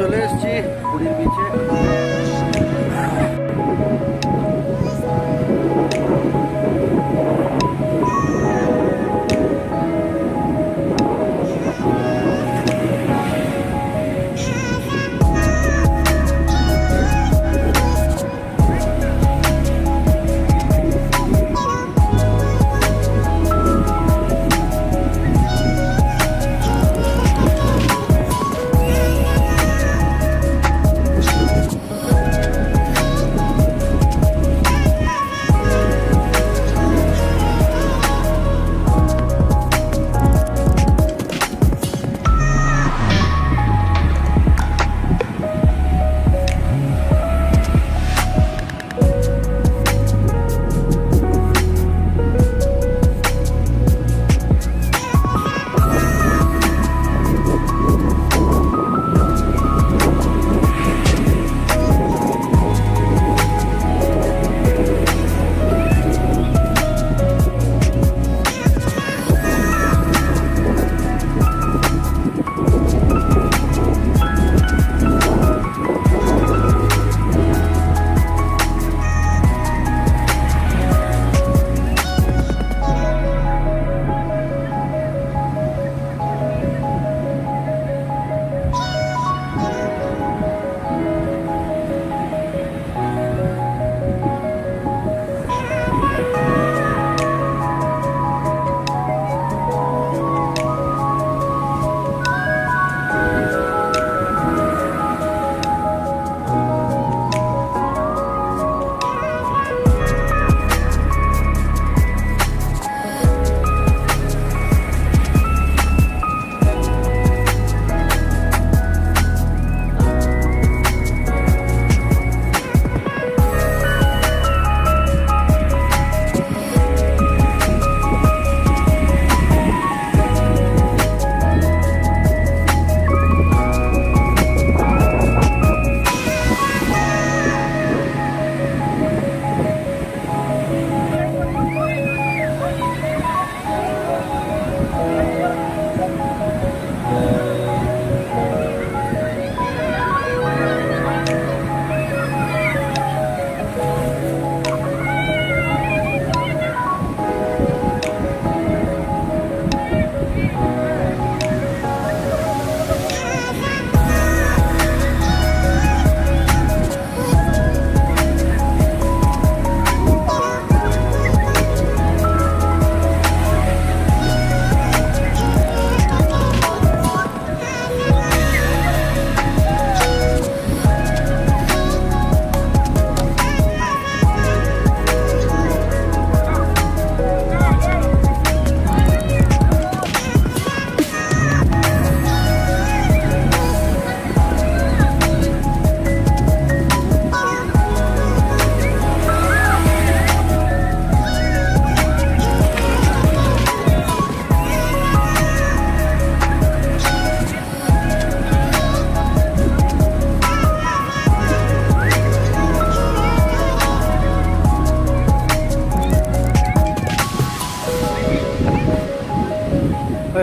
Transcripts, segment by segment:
চলে এসেছি পুরীর বিচে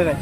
对，对。